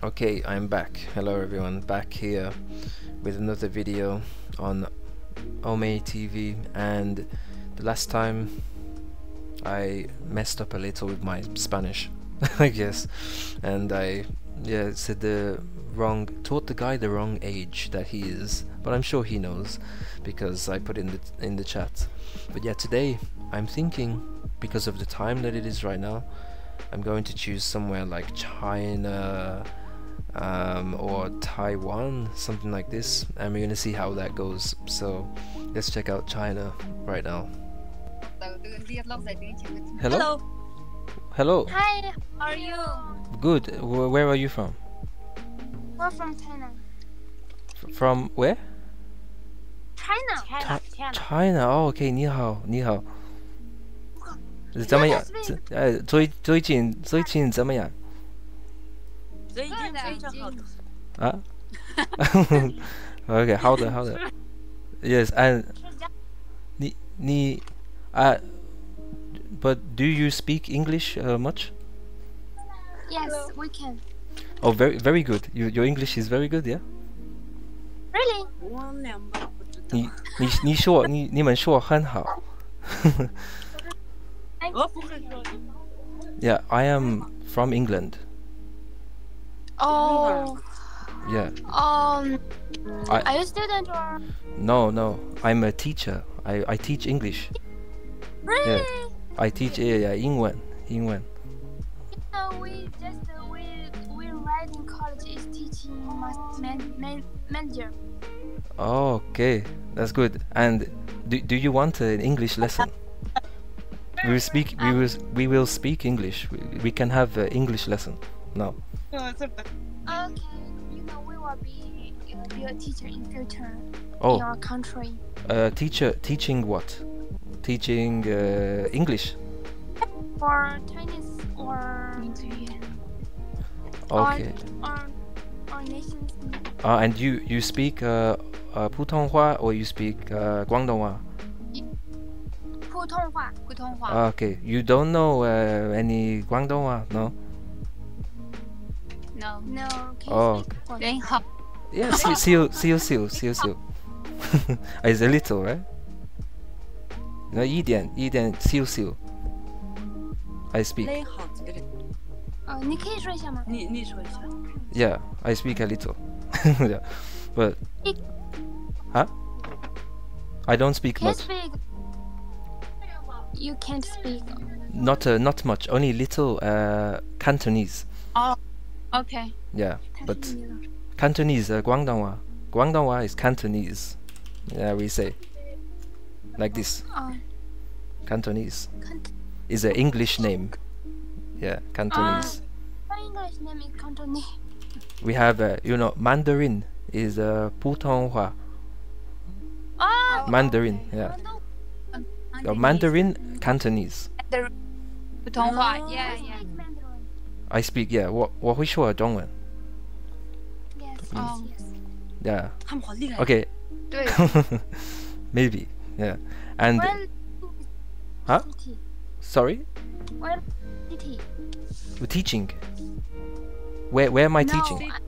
Okay, I'm back. Hello everyone, back here with another video on Ome TV and the last time I messed up a little with my Spanish, I guess, and I yeah said the wrong taught the guy the wrong age that he is, but I'm sure he knows because I put in the in the chat. But yeah, today I'm thinking because of the time that it is right now, I'm going to choose somewhere like China um, or Taiwan, something like this, and we're gonna see how that goes. So let's check out China right now. Hello. Hello. Hi, how are you? Good. Wh- Where are you from? We're from China. F- From where? China. Chi- China. Oh, okay. 你好，你好。怎么样？这呃，最最近最近怎么样？ 最近非常好的。啊？OK，好的好的。Yes, and 你你啊、But do you speak English uh, much? Yes, we can. Oh, very very good. You, your English is very good, yeah. Really? 我两把不知道。你你你说你你们说很好。我不会说。 yeah, I am from England. Oh. Yeah. Um. I, are you student or? No, no. I'm a teacher. I, I teach English. Really? Yeah. I teach yeah, yeah, Ingwen. Ingwen. So we just uh, we we right in college is teaching man, man, manager. Okay, that's good. And do, do you want an English lesson? we will speak. We will we will speak English. We, we can have an English lesson. No. No, it's okay. Okay, you know we will be uh, your teacher in future oh. in our country. Uh, teacher, teaching what? Teaching uh, English. Or Chinese or. Okay. Or, or, or nations. Uh, and you you speak uh, uh, Putonghua or you speak uh, Guangdonghua? Putonghua, Okay, you don't know uh, any Guangdonghua, no? No. No. Can Oh, you speak 广东人好。 Yeah, see, see you, see you, see you, see you, see you. It's a little, right? No, 一点一点 see you, see you. I speak. 人好这个人，呃，你可以说一下吗？你你说一下。 Yeah, I speak a little. yeah, but huh? I don't speak Can you much. speak? You can't speak. Not uh, not much. Only little uh, Cantonese. Okay. Yeah, but Cantonese, uh, Guangdonghua. Guangdonghua is Cantonese. Yeah, we say like this. Uh, Cantonese Cant is an English name. Yeah, Cantonese. Uh, English name is Cantonese. We have, uh, you know, Mandarin is uh, Putonghua. Oh, Mandarin, okay. yeah. Mandarin, Mandarin Cantonese. Putonghua, yeah, yeah. Mandarin. I speak yeah 我我会说中文 Yes, yes, Oh. yes. yeah 他们好厉害。 okay 对。 maybe yeah and Well, Huh? City. sorry Well, city. We're teaching where where am I No, teaching I-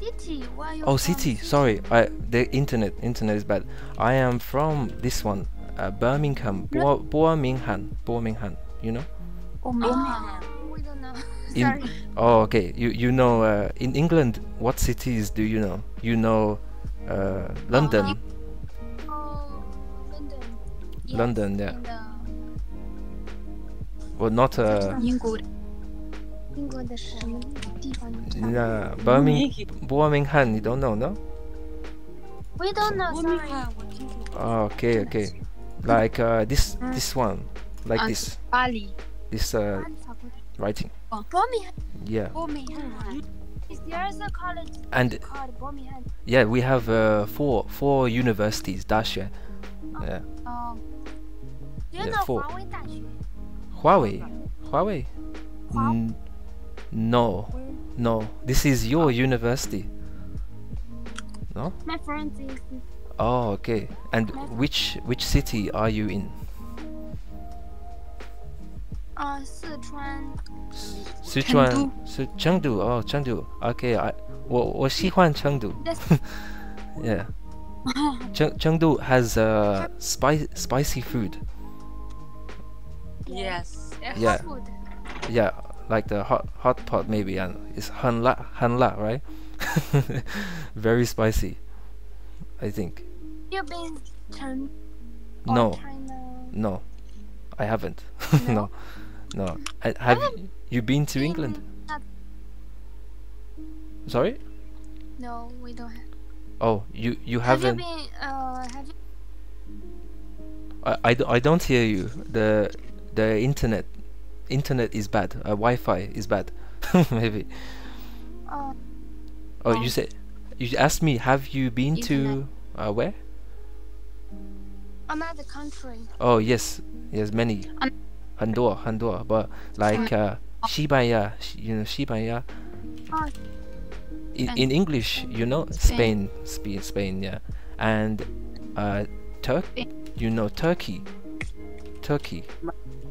City. Where you oh from? city sorry I the internet internet is bad I am from this one uh, Birmingham Bo- Birmingham Birmingham you know Oh, man. in oh okay. You you know uh, in England what cities do you know? You know uh, oh, London. oh, oh London. Yes, London yeah. the... Uh, well not uh yeah Birmingham Birmingham. You don't know no? We don't know Birmingham. Oh, okay okay. Like uh, this this one like uh, this. Ali this uh, writing. Birmingham. Yeah, Birmingham. Is there a college and called Birmingham? yeah, we have uh, four four universities. 大学. Yeah. Oh. Do you Yeah, know four. 华为大学？ Huawei. Huawei. Mm, no, no. This is your university. No. My friend is Oh, okay. And which which city are you in? 啊，四川。四川是成都哦，成都。Okay, I 我我喜欢成都。 That's Yeah. Cheng- Chengdu has uh, spicy spicy food. Yes. uh, Yeah. hot food. Yeah, like the hot hot pot maybe and it's hanla hanla, right? Very spicy. I think. You been Cheng or No, China? no. I haven't. No? no. No. I, have you, you been to England? Not- Sorry? No, we don't have. Oh, you you Have you haven't been? Uh, have you? I, I, I don't hear you. The the internet internet is bad. Uh, Wi-Fi is bad. Maybe. Uh, Oh, you said you asked me. Have you been to uh, where? another country. Oh yes, yes, many. An- 很多很多 but like uh, 西班牙 you know 西班牙 Oh, in, Spain. in English you know Spain Spain Spain yeah and uh Turk Spain. you know Turkey Turkey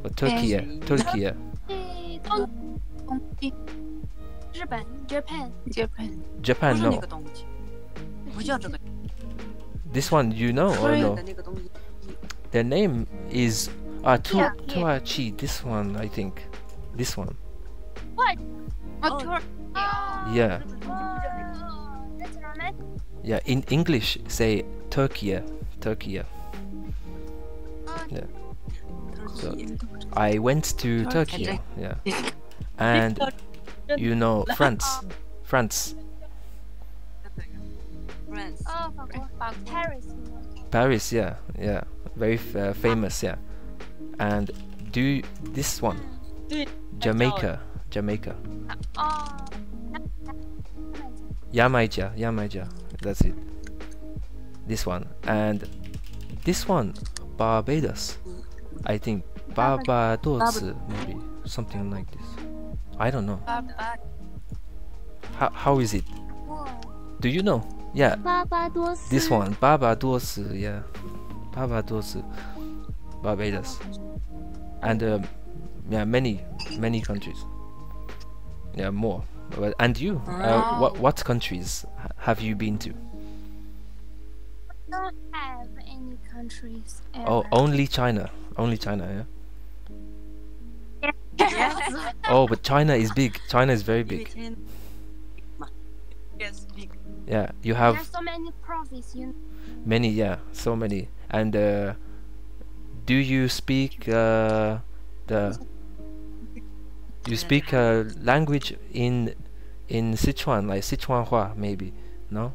or Turkey yeah Spain. Turkey yeah 诶东东西，日本 Japan。 Japan. 不 Japan 是那 no 个东西，不叫这个。 this one you know or 对 no 的那个东西。 the name is Ah, to yeah, this one, I think. This one. What? Oh. Yeah. Oh, yeah, in English, say Turkey. Turkey. Ah. Yeah. So, I went to Turkey. Yeah. And you know France. France. France. Oh, Paris. Paris, yeah, yeah, very uh, famous, yeah and do this one. Jamaica, Jamaica. Yamaija, Yamaija. That's it. This one and this one, Barbados. I think Barbados maybe something like this. I don't know. How how is it? Do you know? Yeah. This one, Barbados. Yeah, Barbados. Barbados, and um, yeah, many many countries. Yeah, more. And you, uh, what what countries have you been to? I don't have any countries. Ever. Oh, only China. Only China, yeah. Yes. oh, but China is big. China is very big. Yes, big. Yeah, you have. There's so many provinces. You know? Many, yeah, so many, and. Uh, do you speak uh, the you speak a language in in Sichuan like Sichuanhua maybe no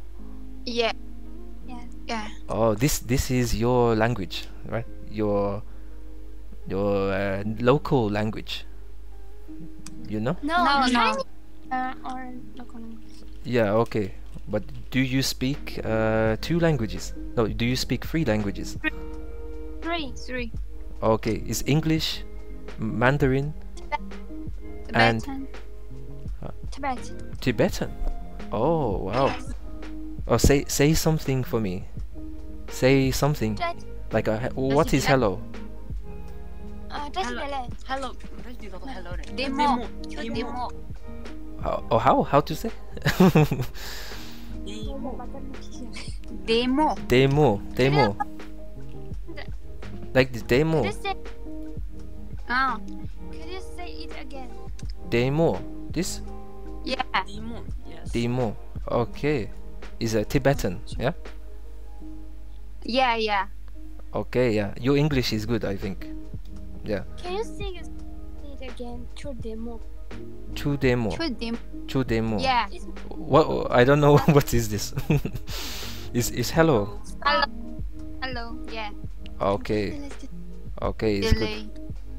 Yeah. Yeah. Yeah. oh this this is your language right your your uh, local language you know no, No, no. Chinese uh, or local language. yeah okay but do you speak uh, two languages no do you speak three languages Three, three. Okay, it's English, Mandarin, and Tibetan. Tibetan. Tibetan. Oh wow. Oh, say say something for me. Say something. Like uh, a hello? Uh, hello. Hello. Demo. Demo. Oh, how? How to say? Demo. Demo. Demo. Demo like the demo Could say? Ah. Could you say it again? demo this Yeah. Demo。Yes。demo okay is a Tibetan yeah Yeah. Yeah. okay yeah your English is good I think yeah Can you say it again? To demo. chu demo Two demo. chu demo Yeah. It's what I don't know what is this is is hello Hello. Hello. Yeah. Okay. Okay, it's good.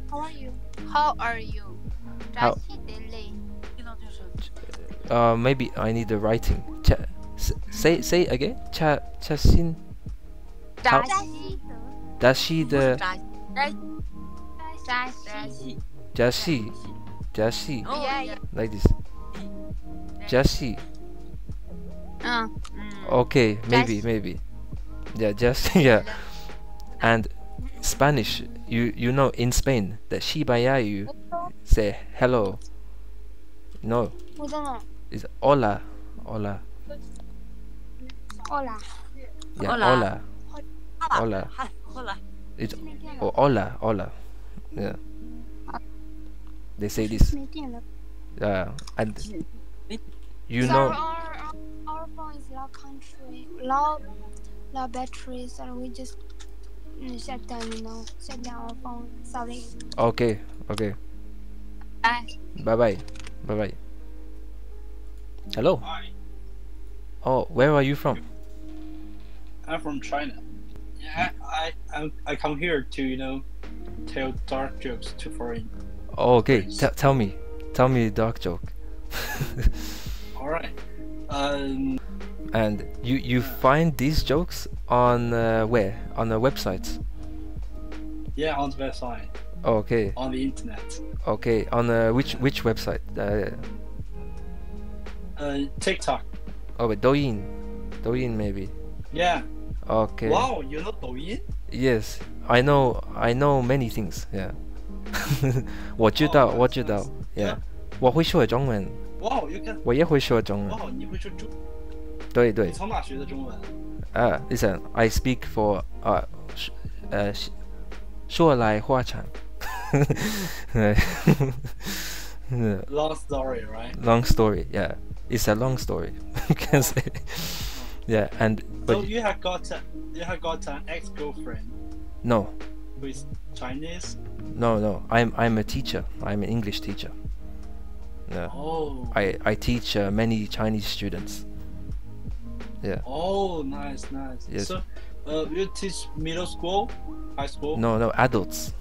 How are you? How are you? How? Uh, maybe I need the writing. Cha say say again. Cha chasin. Dashi the. Dashi. Dashi. Dashi. Oh, yeah, yeah. Like this. Jashi. Uh, mm. Okay, maybe, maybe. Yeah, just yeah and Spanish, you you know in Spain that shibayayu say hello. No. it's hola, hola. Hola. Yeah, hola. Hola. Hola. It's oh hola, hola. Yeah. They say this. Yeah, and you so know. Our, our, our phone is low country, low, low batteries, and we just shut down, you know, shut down our phone. Sorry. okay, okay. Bye. Bye bye, bye bye. Hello. Hi, Oh, where are you from? I'm from China. Yeah, I, I, I'm- come here to, you know, tell dark jokes to foreign. Oh, okay. Nice. T- tell me, tell me a dark joke. All right. Um, and you you find these jokes on uh, where? On the websites? yeah, on the website, Oh, okay, on the internet. okay. On uh, which which website? Uh, Uh, TikTok. oh, wait, Douyin, Douyin maybe. Yeah. Okay. Wow, you know Douyin? Yes, I know. I know many things. Yeah. 我知道， Oh, 我知道。 nice. Yeah，我会说中文， Wow, you can. 我也会说中文。 Wow，你会说中？对对你。从哪学的中文？ 啊，listen, I speak for 啊，是呃，是说来话长。嗯 Long story, right? long story, yeah. It's a long story. you can say. Yeah, and So but you have got a, you have got an ex-girlfriend no, who is Chinese. no, no. I'm I'm a teacher. I'm an English teacher. Yeah. Oh. I I teach uh, many Chinese students. Yeah. Oh, nice, nice. Yes. So, uh, you teach middle school, high school, No, no, adults.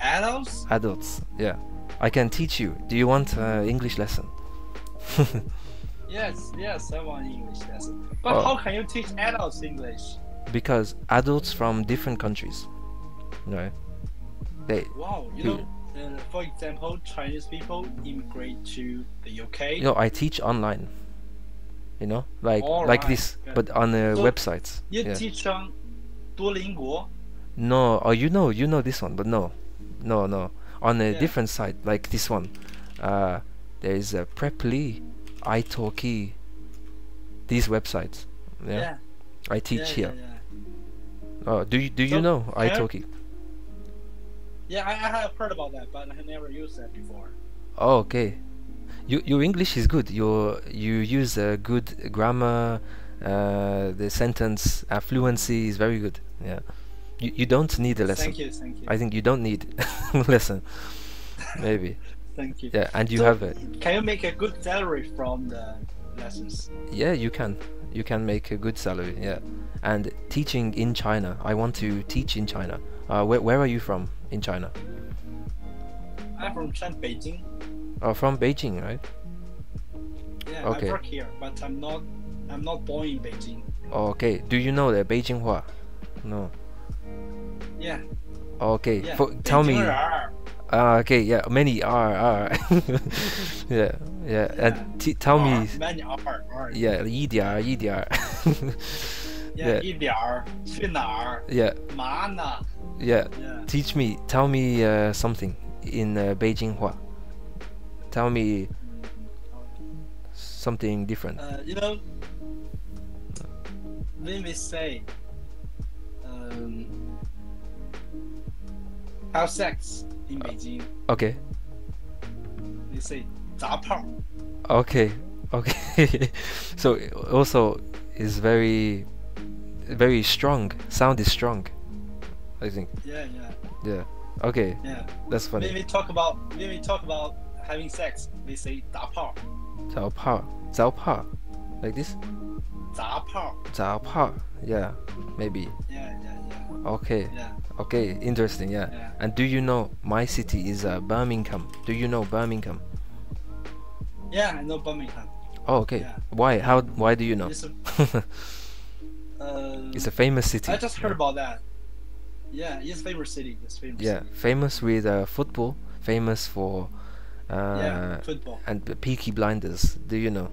adults? Adults. Yeah. I can teach you. Do you want uh, English lesson? Yes, yes, I want English lesson. But Oh. how can you teach adults English? because adults from different countries, right? They, Wow, you Who- know, uh, for example, Chinese people immigrate to the UK. you know, I teach online you know, like like this, but on the so websites. You yeah. teach on Duolingo. No, oh, you know, you know this one, but no, no, no. On a yeah. different site, like this one, uh, there is a Preply, iTalki, these websites. Yeah, yeah. I teach here. Oh, do you do so you know iTalki? Yeah, I, I have heard about that, but I have never used that before. Oh, okay. You, your English is good. You you use a good grammar. Uh, the sentence uh, fluency is very good. Yeah. You you don't need a lesson. Thank you, thank you, I think you don't need lesson. Maybe. thank you. Yeah, and you So- have it. Can you make a good salary from the lessons? Yeah, you can. You can make a good salary. Yeah. And teaching in China. I want to teach in China. Uh, where where are you from in China? I'm from China, Beijing. Oh, from Beijing, right? Yeah, Okay. I work here, but I'm not. I'm not born in Beijing. Oh, okay. Do you know the Beijing Hua? No. Yeah. Okay. Yeah. For, tell me. 北京人儿 Ah, okay, yeah, many are are. yeah, yeah, and t- tell me, 儿 many are are yeah, 一点儿一点儿 yeah yeah. 一点儿去哪儿 yeah, 嘛呢 yeah. yeah Teach me, tell me uh, something in uh, Beijing Hua. Tell me something different. uh, you know when we say um have sex in Beijing Okay, we say 砸炮 okay, okay. so also is very, very strong. Sound is strong. I think. yeah yeah Yeah. Okay, yeah that's funny. when we talk about when we talk about having sex we say 砸炮 Zao Pa. Zao Pa. Like this? 砸炮 Zao Pa. Yeah, maybe. yeah yeah yeah Okay. yeah Okay, interesting, yeah. yeah And do you know my city is uh, Birmingham? Do you know Birmingham? yeah I know Birmingham Oh, okay. Yeah. Why? How? Why do you know? it's a, uh, it's a famous city. I just heard yeah. about that. Yeah, it's famous city. It's famous. Yeah, city. famous with uh, football. Famous for uh, yeah, football. and Peaky Blinders. Do you know?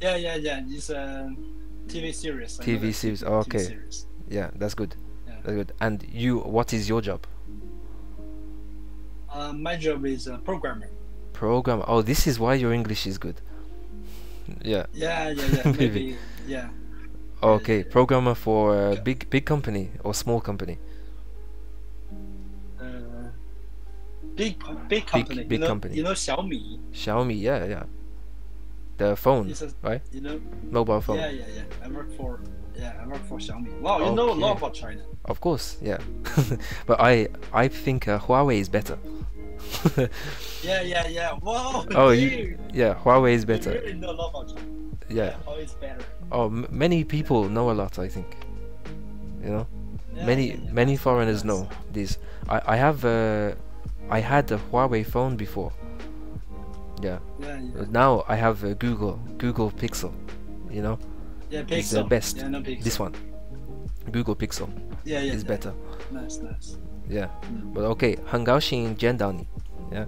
Yeah, yeah, yeah. It's a TV series. TV series, TV okay. series... Uh, oh, Yeah, that's good. Yeah. That's good. And you, what is your job? Uh, my job is a programmer. Program. Oh, this is why your English is good. Yeah. Yeah, yeah, yeah. Maybe. Maybe. Yeah. Okay. Programmer for a big big company or small company. Big big company. big you know, company. You know Xiaomi. Xiaomi. Yeah, yeah. The phone, a, right? You know. Mobile phone. Yeah, yeah, yeah. I work for. Yeah, I work for Xiaomi. Wow, you know a lot about China. Of course. Yeah. but I I think uh, Huawei is better. Yeah, yeah, yeah. Wow. oh, you. Yeah, Huawei is You better. really know a lot about China. Yeah. How it's better. Oh, m- many people know a lot. I think. You know. Yeah, many yeah, many foreigners know this. I I have uh, I had a Huawei phone before. Yeah. yeah, yeah. Uh, now I have a Google Google Pixel. You know. Yeah, Pixel. It's the best. Yeah, no Pixel. This one. Google Pixel. Yeah, yeah. Is yeah. better. Nice, nice. Yeah. Mm. But okay, Hangaoshin Jendani. Yeah.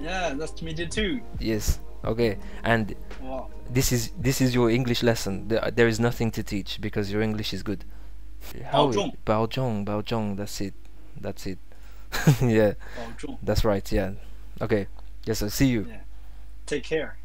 Yeah, that's me too. Yes. Okay. And wow. this is this is your English lesson. There, there is nothing to teach because your English is good. Baozhong. Baozhong, Baozhong, that's it. That's it. yeah, oh, that's right. Yeah. Okay. Yes. I'll see you. Yeah. Take care.